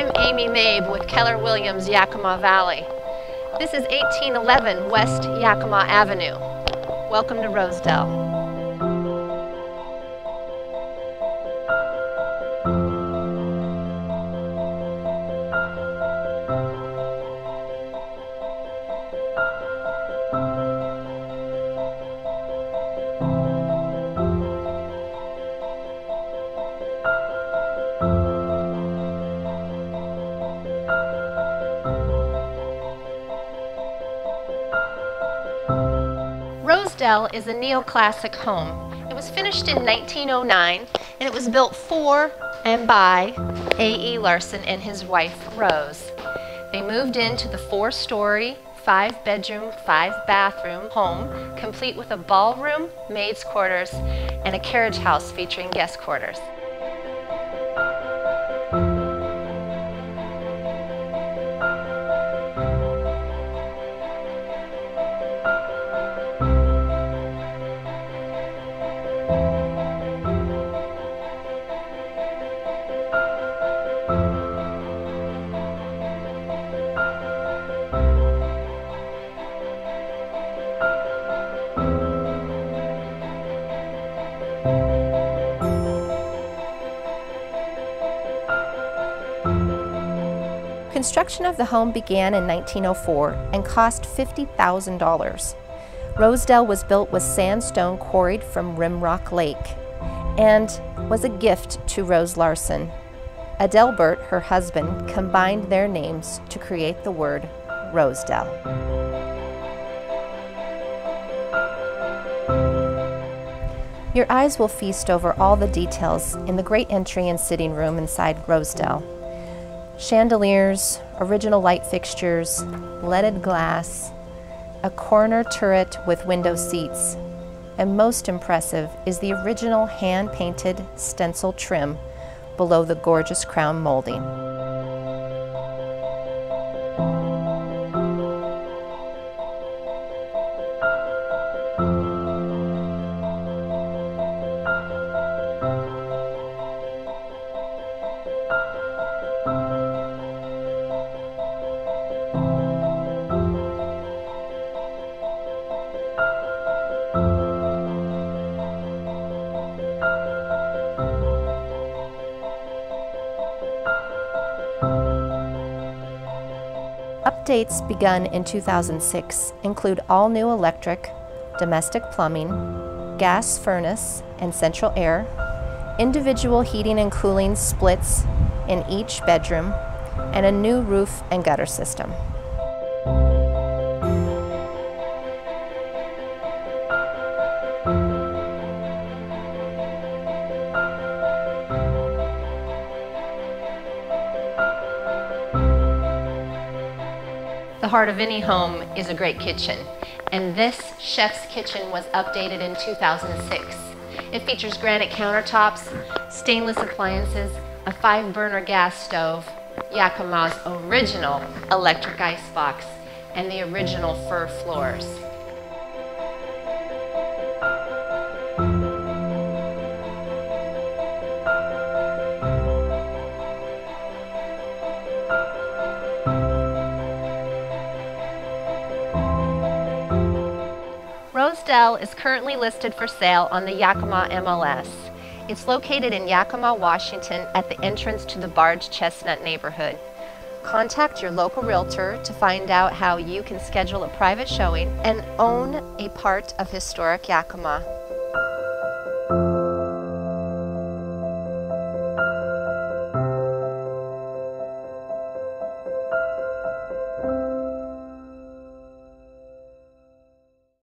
I'm Amy Maib with Keller Williams Yakima Valley. This is 1811 West Yakima Avenue. Welcome to Rosedell. Is a neoclassic home. It was finished in 1909 and it was built for and by A.E. Larson and his wife Rose. They moved into the four-story, five-bedroom, five-bathroom home, complete with a ballroom, maid's quarters, and a carriage house featuring guest quarters. Construction of the home began in 1904 and cost $50,000. Rosedell was built with sandstone quarried from Rimrock Lake and was a gift to Rose Larson. Adelbert, her husband, combined their names to create the word Rosedell. Your eyes will feast over all the details in the great entry and sitting room inside Rosedell chandeliers, original light fixtures, leaded glass, a corner turret with window seats, and most impressive is the original hand-painted stencil trim below the gorgeous crown molding. Updates begun in 2006 include all new electric, domestic plumbing, gas furnace and central air, individual heating and cooling splits in each bedroom, and a new roof and gutter system. Heart of any home is a great kitchen, and this chef's kitchen was updated in 2006. It features granite countertops, stainless appliances, a five burner gas stove, Yakima's original electric ice box, and the original fir floors. Rosedell is currently listed for sale on the Yakima MLS. It's located in Yakima, Washington at the entrance to the Barge Chestnut neighborhood. Contact your local realtor to find out how you can schedule a private showing and own a part of historic Yakima.